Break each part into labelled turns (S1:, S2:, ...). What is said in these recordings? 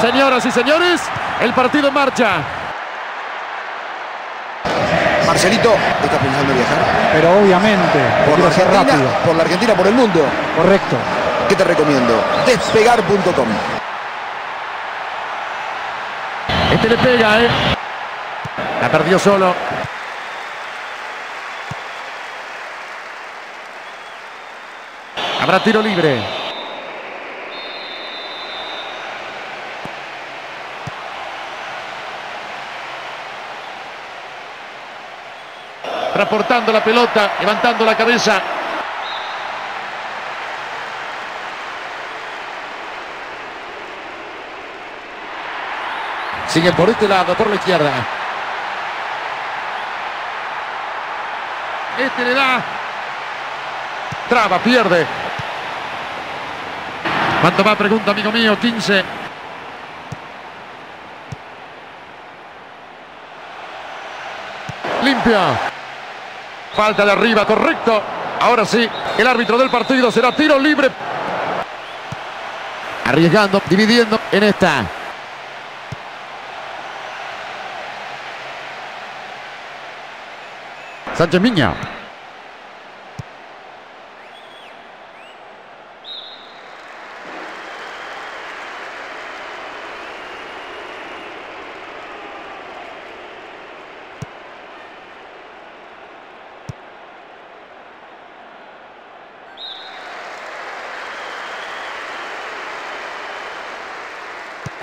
S1: Señoras y señores, el partido en marcha.
S2: Marcelito, ¿estás pensando en viajar?
S3: Pero obviamente,
S2: Por la
S3: ser
S2: Argentina,
S3: rápido.
S2: por la Argentina, por el mundo.
S3: Correcto.
S2: ¿Qué te recomiendo? Despegar.com.
S1: Este le pega, ¿eh? La perdió solo. Habrá tiro libre. Transportando la pelota, levantando la cabeza. Sigue por este lado, por la izquierda. Este le da. Traba, pierde. ¿Cuánto va? Pregunta, amigo mío. 15. Limpia. Falta de arriba, correcto. Ahora sí, el árbitro del partido será tiro libre. Arriesgando, dividiendo en esta. Sánchez Miña.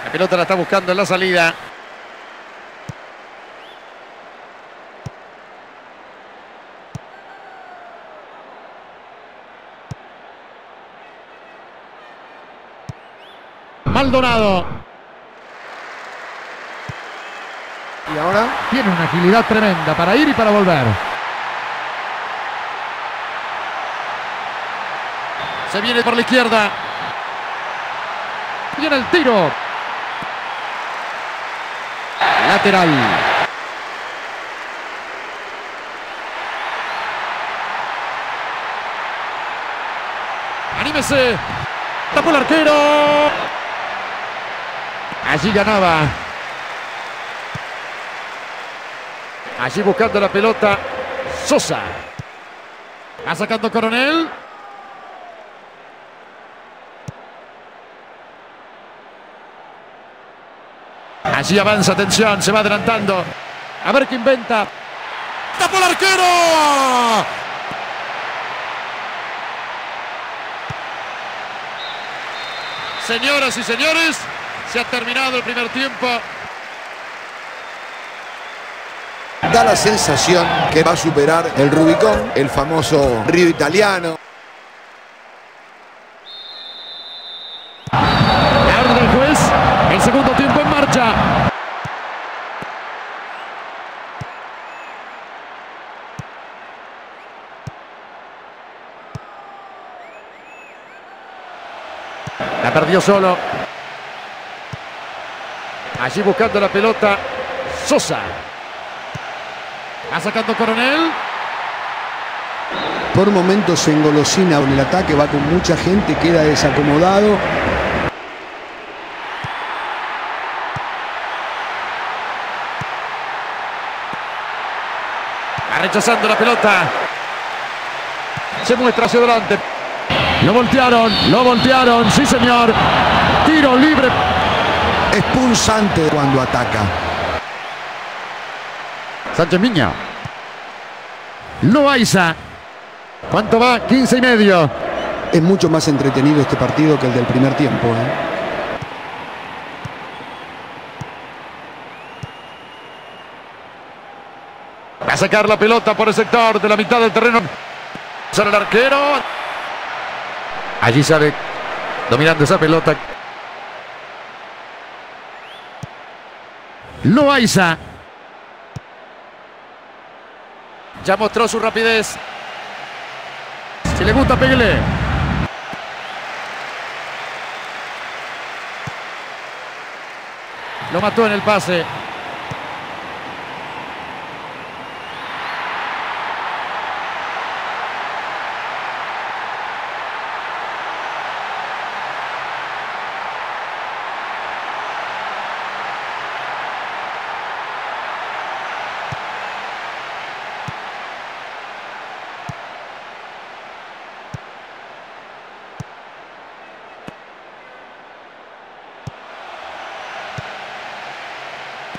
S1: La pelota la está buscando en la salida. Maldonado.
S2: Y ahora,
S1: Tiene una agilidad tremenda para ir y para volver. Se viene por la izquierda. Viene el tiro. Lateral. Anímese. Tapó el arquero. Allí ganaba. Allí buscando la pelota. Sosa. Va sacando Coronel. Allí avanza, atención, se va adelantando. A ver qué inventa. ¡Tapó el arquero! Señoras y señores, se ha terminado el primer tiempo.
S2: da la sensación que va a superar el Rubicón, el famoso río italiano.
S1: La orden del juez. El segundo La perdió solo. Allí buscando la pelota. Sosa. Va sacando Coronel.
S4: Por momentos se engolosina en el ataque, va con mucha gente, queda desacomodado.
S1: Va rechazando la pelota. Se muestra hacia adelante. Lo voltearon, lo voltearon, sí señor. Tiro libre.
S4: Es punzante cuando ataca.
S1: Sánchez Miña. Loaiza. ¿Cuánto va? 15 y medio.
S4: Es mucho más entretenido este partido que el del primer tiempo. ¿eh?
S1: A sacar la pelota por el sector de la mitad del terreno. Sale el arquero. Allí sale dominando esa pelota. Loaiza. Ya mostró su rapidez. Si le gusta, pégale. Lo mató en el pase.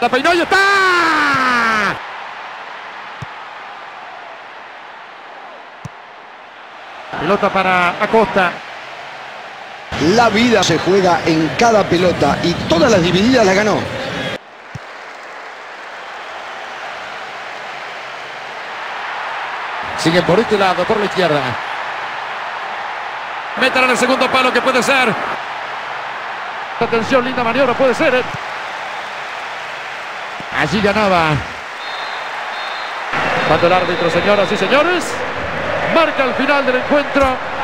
S1: La peinó y está. Pelota para Acosta.
S2: La vida se juega en cada pelota y todas las divididas las ganó.
S1: Sigue por este lado, por la izquierda. Metan en el segundo palo que puede ser. Atención, linda maniobra, puede ser. ¿eh? Allí ganaba. Cuando el árbitro, señoras y señores, marca el final del encuentro.